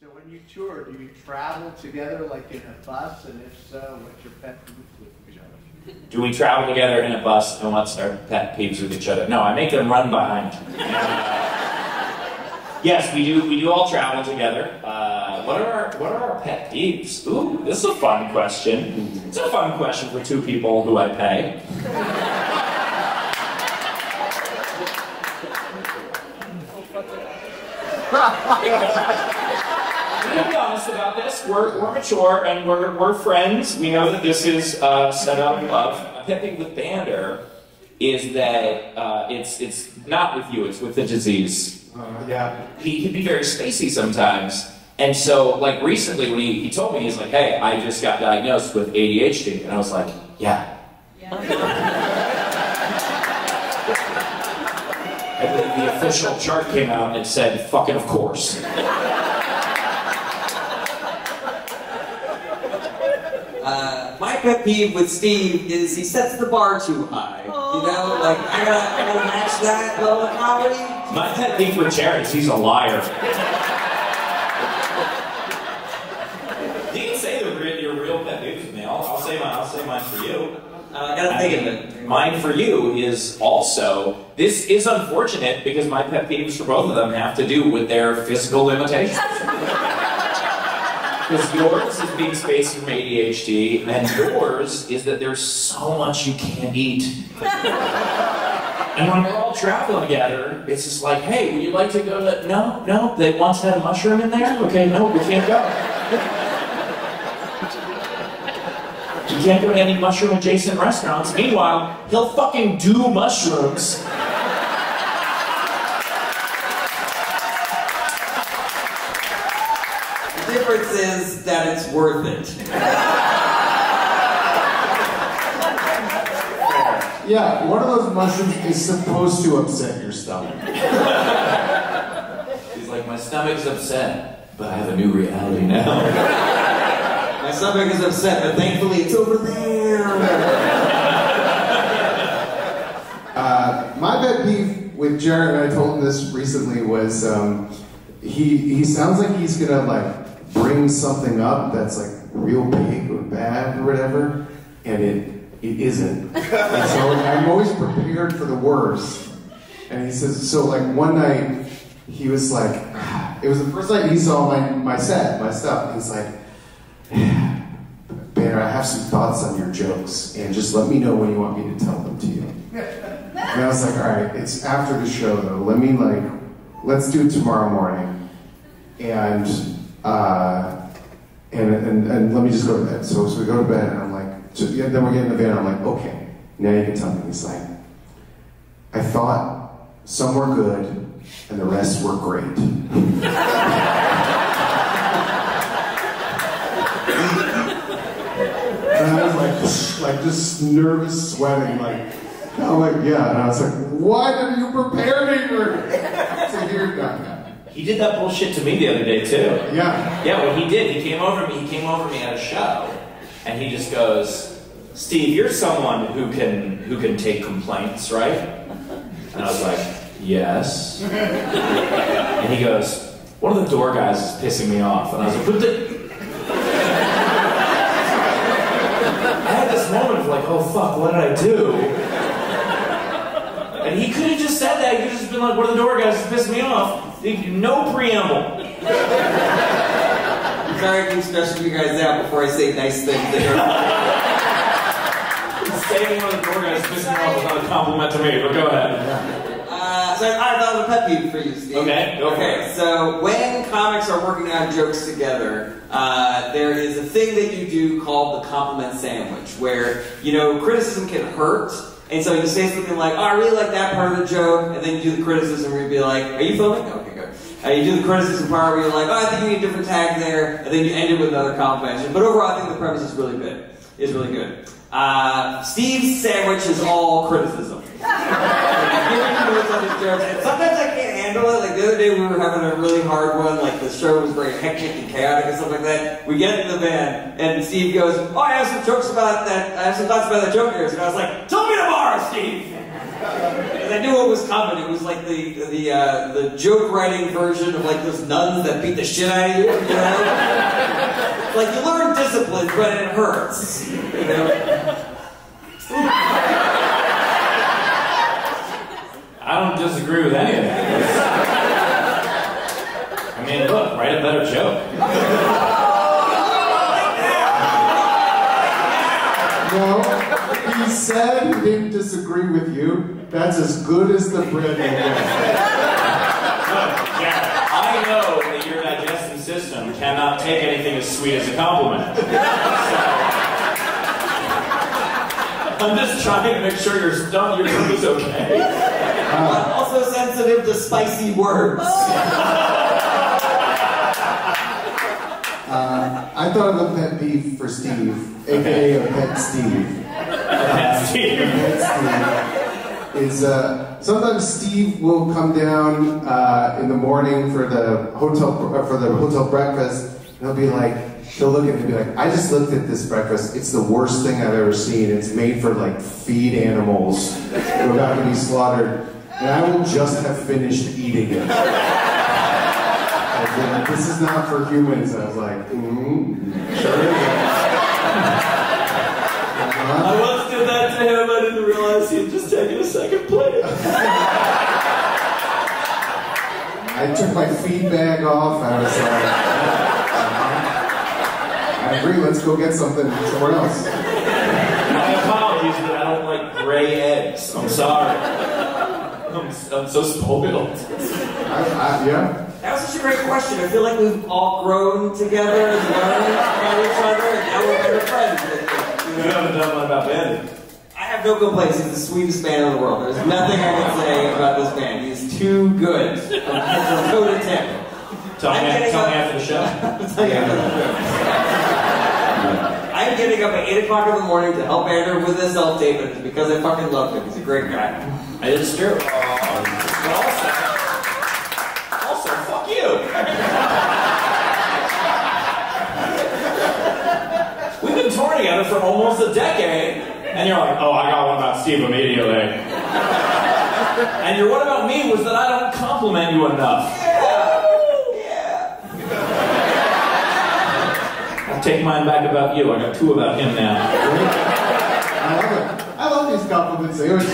So when you tour, do you travel together like in a bus? And if so, what's your pet peeve with each other? Do we travel together in a bus and what's our pet peeves with each other? No, I make them run behind. yes, we do. We do all travel together. Uh, what are our What are our pet peeves? Ooh, this is a fun question. It's a fun question for two people who I pay. We'll be honest about this. We're, we're mature and we're, we're friends. We know that this is uh, set up in love. A pet peeve with Bander is that uh, it's it's not with you, it's with the disease. Uh, yeah. He can be very spacey sometimes. And so, like recently, when he, he told me, he's like, hey, I just got diagnosed with ADHD. And I was like, yeah. I believe the official chart came out and said, fucking of course. Uh, my pet peeve with Steve is he sets the bar too high. You know, like I gotta, I gotta match that level of comedy. My pet peeve with Jarret is he's a liar. you can say the real, your real pet peeves with me. I'll, I'll say mine. I'll say mine for you. Uh, I gotta think of it. Mine for you is also this is unfortunate because my pet peeves for both of them have to do with their physical limitations. Because yours is being spaced from ADHD, and yours is that there's so much you can't eat. And when we're all traveling together, it's just like, hey, would you like to go to? No, no, they once had a mushroom in there. Okay, no, we can't go. You can't go to any mushroom adjacent restaurants. Meanwhile, he'll fucking do mushrooms. Difference is that it's worth it. Yeah, one of those mushrooms is supposed to upset your stomach. He's like, my stomach's upset, but I have a new reality now. My stomach is upset, but thankfully it's over there. Uh, my pet peeve with Jarret, and I told him this recently, was um, he he sounds like he's gonna like bring something up that's like real big or bad or whatever, and it it isn't. And so I'm always prepared for the worst. And he says, so like one night he was like, it was the first night he saw my my set, my stuff. And he's like. Bander, I have some thoughts on your jokes, and just let me know when you want me to tell them to you. And I was like, all right, it's after the show though. Let me like, let's do it tomorrow morning, and uh, and, and and let me just go to bed. So so we go to bed, and I'm like, yeah, then we get in the van. I'm like, okay, now you can tell me. He's like, I thought some were good, and the rest were great. And I was like, like just nervous, sweating, like, I'm like, yeah. And I was like, why did you prepare me for to hear that? He did that bullshit to me the other day too. Yeah. Yeah, what he did, he came over to me, he came over to me at a show, and he just goes, Steve, you're someone who can who can take complaints, right? And I was like, yes. And he goes, one of the door guys is pissing me off. And I was like, but the... I had this moment of like, oh fuck, what did I do? And he could have just said that. He could have just been like, one of the door guys is pissing me off. No preamble. I'm sorry I keep stressing you guys out before I say nice things that are. Saying one of the guys pissing off is not a compliment to me, but go ahead. Uh, so I thought of a pet peeve for you, Steve. Okay, go okay, so when comics are working on jokes together, uh, there is a thing that you do called the compliment sandwich, where you know criticism can hurt, and so you say something like, "Oh, I really like that part of the joke," and then you do the criticism where you'd be like, "Are you filming?" Okay. Uh, you do the criticism part where you're like, "Oh, I think you need a different tag there," and then you end it with another compliment. But overall, I think the premise is really good. Is really good. Uh, Steve's sandwich is all criticism. Sometimes I can't handle it. Like the other day, we were having a really hard one. Like the show was very hectic and chaotic and stuff like that. We get in the van, and Steve goes, "Oh, I have some jokes about that. I have some thoughts about that joke yours." And I was like, "Tell me tomorrow, Steve." Because I knew what was coming. It was like the the uh, the joke writing version of like those nuns that beat the shit out of you. You know, like you learn discipline, but it hurts. You know. I don't disagree with any of that. I mean, look, write a better joke. He said he didn't disagree with you. That's as good as the bread will. Yeah, I know that your digestive system cannot take anything as sweet as a compliment. So, I'm just trying to make sure your stomach, your tummy's okay. I'm also sensitive to spicy words. Uh, I thought of a pet peeve for Steve, aka a pet Steve. Steve. Is uh, sometimes Steve will come down uh, in the morning for the hotel uh, for the hotel breakfast. And he'll be like, he'll look at it and be like, I just looked at this breakfast. It's the worst thing I've ever seen. It's made for like feed animals who are about to be slaughtered, and I will just have finished eating it. Like, this is not for humans. I was like, mm-hmm, sure. I once did that to him. I didn't realize he had just taken a second plate. I took my feed bag off. I was like, uh-huh. I agree. Let's go get something somewhere else. My apologies that I don't like gray eggs. I'm sorry. I'm, I'm so spoiled. I, I, yeah. That was such a great question. I feel like we've all grown together and learned about each other, and now we're better friends. It, you You haven't done one about Bander. I have no complaints. He's the sweetest man in the world. There's nothing I can say about this band. He's too good from toe to tip. Tell me, I'm getting tell me up- after the show. I'm getting up at 8 o'clock in the morning to help Andrew with his self tape, and it's because I fucking love him. He's a great guy. It's true. But also, also, fuck you. We've been touring together for almost a decade, and you're like, oh, I got one about Steve immediately. And your what about me was that I don't compliment you enough. Yeah. I'll take mine back about you. I got two about him now. I love it. I love these compliments. They always